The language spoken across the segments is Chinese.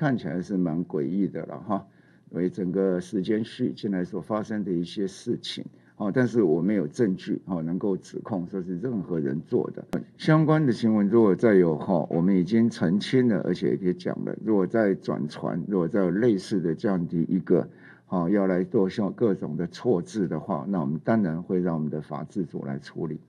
看起来是蛮诡异的了哈，为整个时间序进来所发生的一些事情，哦，但是我没有证据哦，能够指控说是任何人做的相关的新闻，如果再有哈，我们已经澄清了，而且也讲了，如果再转传，如果再有类似的这样的一个，哦，要来做像各种的错字的话，那我们当然会让我们的法制组来处理。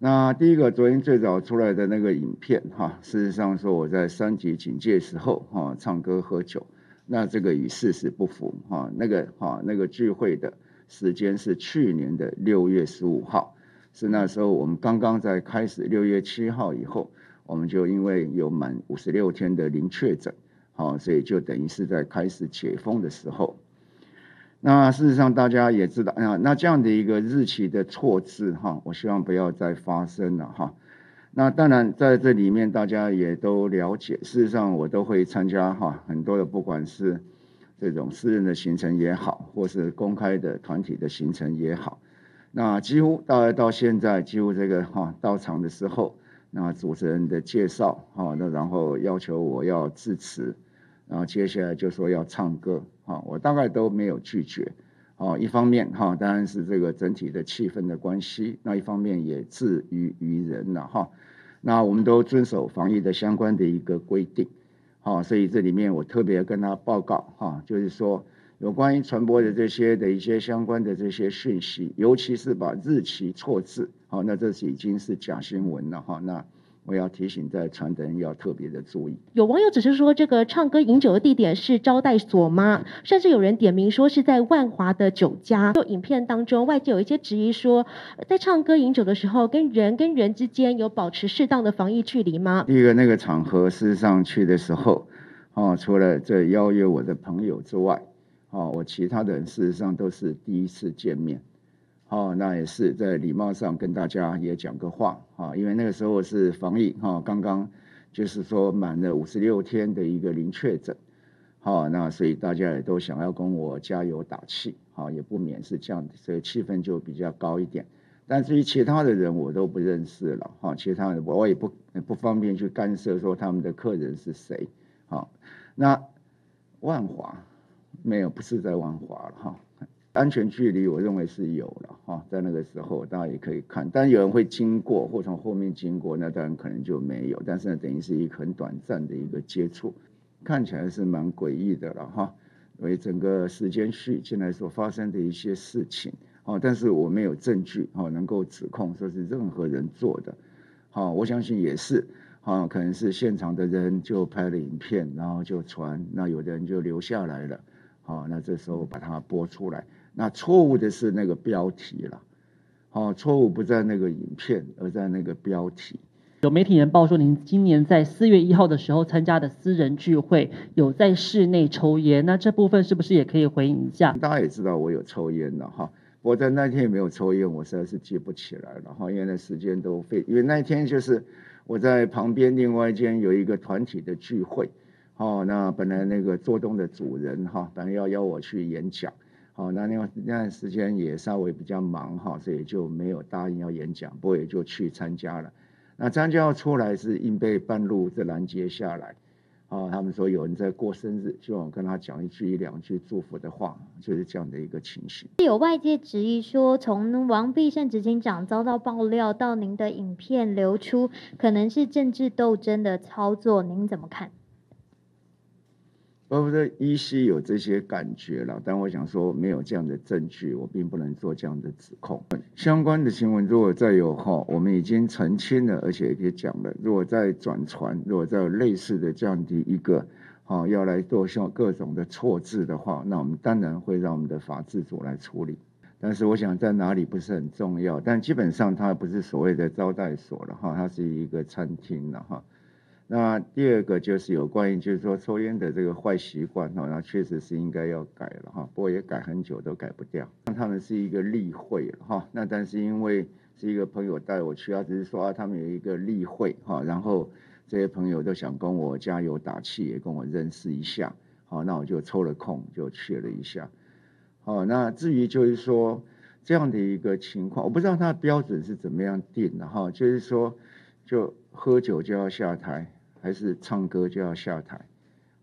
那第一个，昨天最早出来的那个影片，哈，事实上说我在三级警戒时候，哈，唱歌喝酒，那这个与事实不符，哈，那个哈那个聚会的时间是去年的六月十五号，是那时候我们刚刚在开始六月七号以后，我们就因为有满五十六天的零确诊，好，所以就等于是在开始解封的时候。那事实上，大家也知道啊，那这样的一个日期的错字哈，我希望不要再发生了哈。那当然在这里面，大家也都了解，事实上我都会参加哈很多的，不管是这种私人的行程也好，或是公开的团体的行程也好。那几乎大概到现在，几乎这个哈到场的时候，那主持人的介绍哈，那然后要求我要致辞。然后接下来就说要唱歌，哈，我大概都没有拒绝，哦，一方面哈，当然是这个整体的气氛的关系，那一方面也至于于人了哈，那我们都遵守防疫的相关的一个规定，好，所以这里面我特别跟他报告哈，就是说有关于传播的这些的一些相关的这些讯息，尤其是把日期错字，好，那这是已经是假新闻了哈，那。我要提醒在场的人要特别的注意。有网友只是说，这个唱歌饮酒的地点是招待所吗？甚至有人点名说是在万华的酒家。就影片当中，外界有一些质疑说，在唱歌饮酒的时候，跟人跟人之间有保持适当的防疫距离吗？第一个那个场合，事实上去的时候，哦，除了这邀约我的朋友之外，哦，我其他的人事实上都是第一次见面。哦，那也是在礼貌上跟大家也讲个话啊，因为那个时候是防疫哈，刚刚就是说满了五十六天的一个零确诊，好，那所以大家也都想要跟我加油打气，好，也不免是这样，所以气氛就比较高一点。但至于其他的人我都不认识了哈，其他的我也不不方便去干涉说他们的客人是谁，好，那万华没有，不是在万华了哈。安全距离，我认为是有了哈，在那个时候大家也可以看，但有人会经过或从后面经过，那当然可能就没有。但是呢，等于是一个很短暂的一个接触，看起来是蛮诡异的了哈。因为整个时间序进来所发生的一些事情，哦，但是我没有证据哦，能够指控说是任何人做的。好，我相信也是，啊，可能是现场的人就拍了影片，然后就传，那有的人就留下来了，好，那这时候把它播出来。那错误的是那个标题了，哦，错误不在那个影片，而在那个标题。有媒体人报说，您今年在四月一号的时候参加的私人聚会，有在室内抽烟，那这部分是不是也可以回应一下？大家也知道我有抽烟的哈，我在那天也没有抽烟，我实在是记不起来了哈，因为那时间都费，因为那天就是我在旁边另外一间有一个团体的聚会，哦，那本来那个做东的主人哈，本来要邀我去演讲。好，那那那段时间也稍微比较忙哈，所以就没有答应要演讲，不过也就去参加了。那参加出来是硬被半路这拦截下来，啊，他们说有人在过生日，希望我跟他讲一句一两句祝福的话，就是这样的一个情形。有外界质疑说，从王必胜执行长遭到爆料到您的影片流出，可能是政治斗争的操作，您怎么看？我不是依稀有这些感觉了，但我想说没有这样的证据，我并不能做这样的指控。相关的新闻如果再有哈，我们已经澄清了，而且也讲了，如果再转传，如果再有类似的这样的一个哈，要来做像各种的错字的话，那我们当然会让我们的法制组来处理。但是我想在哪里不是很重要，但基本上它不是所谓的招待所了哈，它是一个餐厅了哈。那第二个就是有关于，就是说抽烟的这个坏习惯哈，那确实是应该要改了哈，不过也改很久都改不掉。那他们是一个例会哈，那但是因为是一个朋友带我去，他只是说啊，他们有一个例会哈，然后这些朋友都想跟我加油打气，也跟我认识一下，好，那我就抽了空就去了一下。好，那至于就是说这样的一个情况，我不知道他的标准是怎么样定的哈，就是说就喝酒就要下台。还是唱歌就要下台，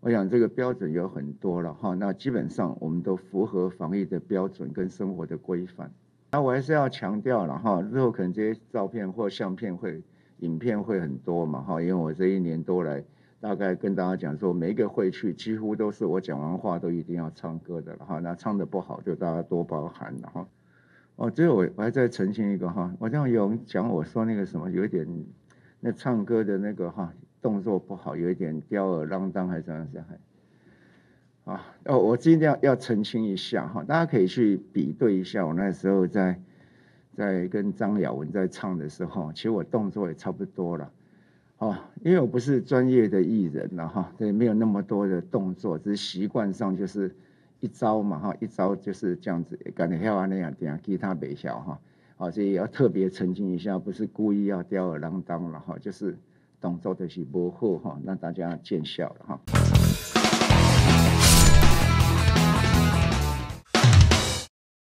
我想这个标准有很多了哈，那基本上我们都符合防疫的标准跟生活的规范。那我还是要强调了哈，日后可能这些照片或相片会、影片会很多嘛哈，因为我这一年多来，大概跟大家讲说，每一个会去几乎都是我讲完话都一定要唱歌的了哈，那唱的不好就大家多包涵了哈。哦，最后我我还在澄清一个哈，我这样有人讲我说那个什么有一点，那唱歌的那个哈动作不好，有一点吊儿郎当还是怎样子还，啊哦，我今天要要澄清一下哈，大家可以去比对一下我那时候在在跟张雅文在唱的时候，其实我动作也差不多了，哦，因为我不是专业的艺人了哈，对，没有那么多的动作，只是习惯上就是。一招嘛哈，一招就是这样子，感觉像那样点，其他没效哈，好，所以要特别澄清一下，不是故意要吊儿郎当了哈，就是动作都是模糊哈，让大家见笑了哈。